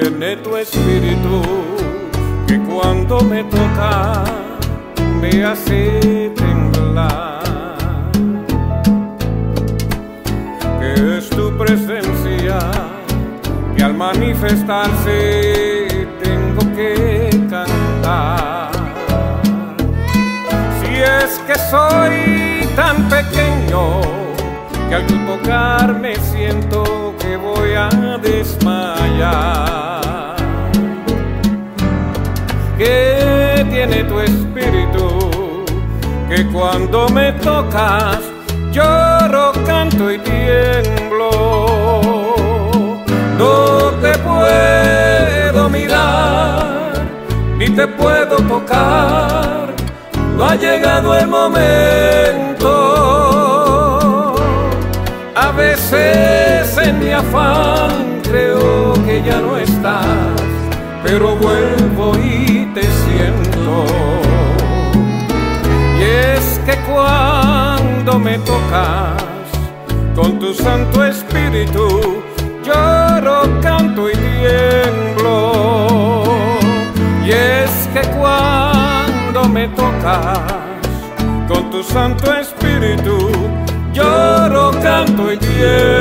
tiene tu espíritu que cuando me toca me hace temblar. Que es tu presencia que al manifestarse tengo que cantar. Si es que soy tan pequeño que al tocar me siento que voy a desmayar. Tiene tu espíritu que cuando me tocas lloro, canto y tiemblo. No te puedo mirar ni te puedo tocar. No ha llegado el momento. A veces en mi afán creo que ya no estás, pero vuelvo y que cuando me tocas con tu Santo Espíritu, lloro, canto y tiemblo. Y es que cuando me tocas con tu Santo Espíritu, lloro, canto y tiemblo.